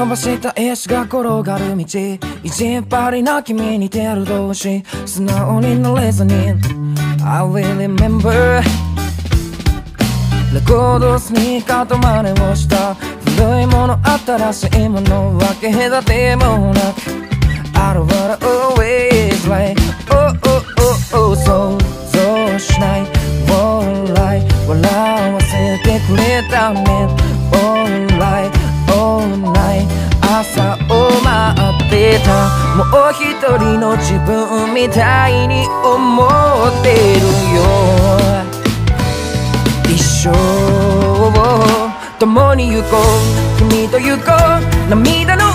伸ばした石が転がる道意地っ張りな君に似てる同士素直になれずに。I will remember レコードスニーカーと真似をした。古いもの新しいもの分け隔てもなく。I don't wanna always like Oh oh oh oh 想像しない。笑い笑わせてくれたね。Alright lie 朝を待ってた。もう一人の自分みたいに思ってるよ。一生を共に行こう。君と行こう。涙の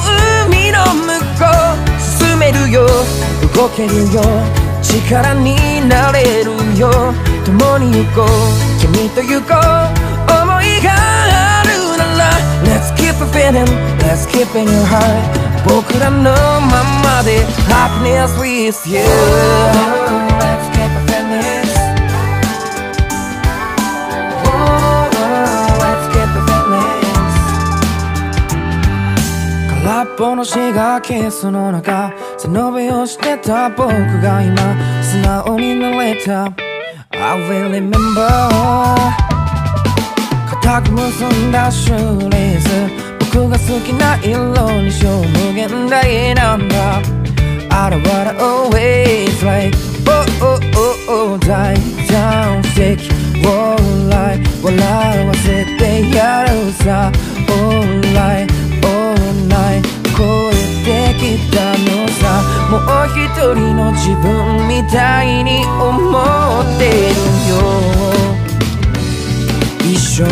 海の向こう。進めるよ。動けるよ。力になれるよ。共に行こう。君と行こう。feeling Let's keep it in your heart 僕らのままで Happiness with you Let's keep it feeling Let's keep it feeling 空っぽのシガーケースの中背伸びをしてた僕が今素直になれた I will remember 固く結んだシューレース 僕が好きな色に消無限大なんだ I don't wanna always like Oh oh oh oh die down sick Alright 笑わせてやるさ Alright alright 超えてきたのさもう一人の自分みたいに思ってるよ一生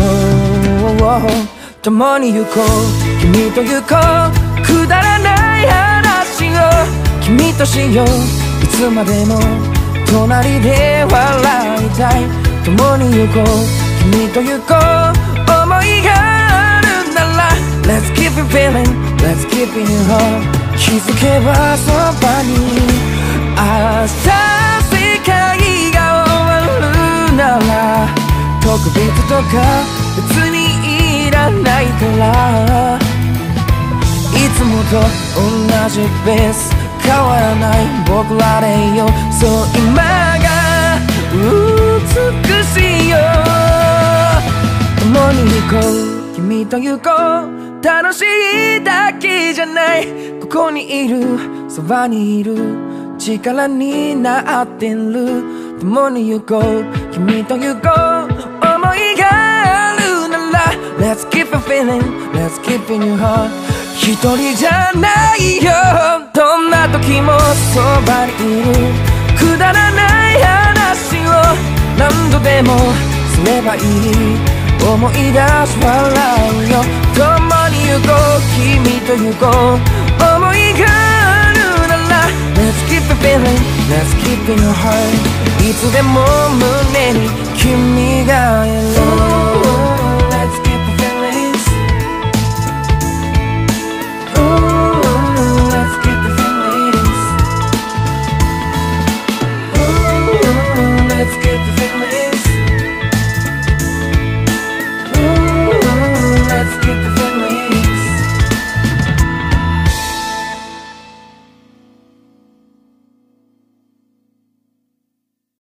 を共に行こう。君と行こう。くだらない話を。君としよう。いつまでも隣で笑いたい共に行こう。君と行こう。思いがあるなら。Let's keep it feeling. Let's keep it in your heart 気づけばそばに。明日世界が終わるなら。特別とか。と同じベース変わらない僕らでよそう今が美しいよ共に行こう君と行こう楽しいだけじゃないここにいるそばにいる力になってる共に行こう君と行こう思いがあるなら Let's keep it feeling Let's keep in your heart 一人じゃないよ。どんな時もそばにいる。くだらない話を何度でもすればいい。思い出し笑うよ。共に行こう君と行こう。思いがあるなら Let's keep it feeling Let's keep it in your heart いつでも胸に君がいる。